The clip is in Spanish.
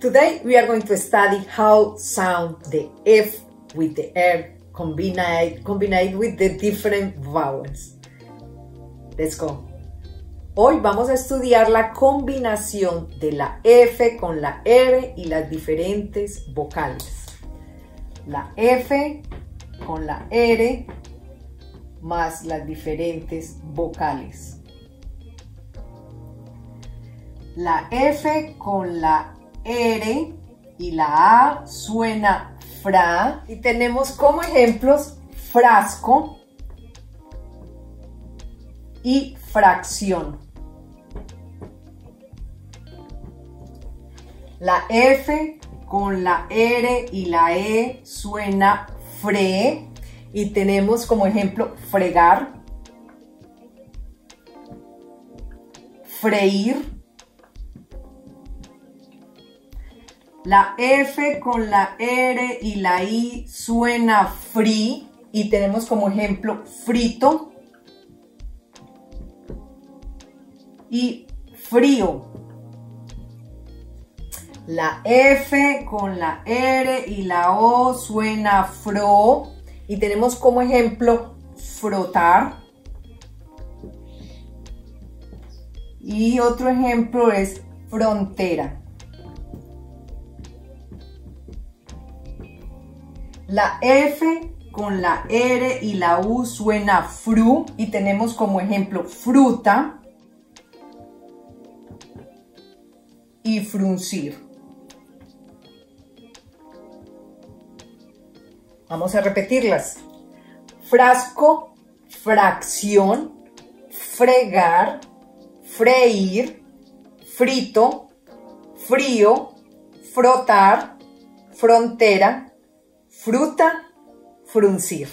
Today we are going to study how sound the F with the R combined, combined with the different vowels. Let's go. Hoy vamos a estudiar la combinación de la F con la R y las diferentes vocales. La F con la R más las diferentes vocales. La F con la R y la A suena fra. Y tenemos como ejemplos frasco y fracción. La F con la R y la E suena fre y tenemos como ejemplo fregar, freír, La F con la R y la I suena free y tenemos como ejemplo frito y frío. La F con la R y la O suena fro y tenemos como ejemplo frotar. Y otro ejemplo es frontera. La F con la R y la U suena fru y tenemos como ejemplo fruta y fruncir. Vamos a repetirlas. Frasco, fracción, fregar, freír, frito, frío, frotar, frontera, fruta, fruncir.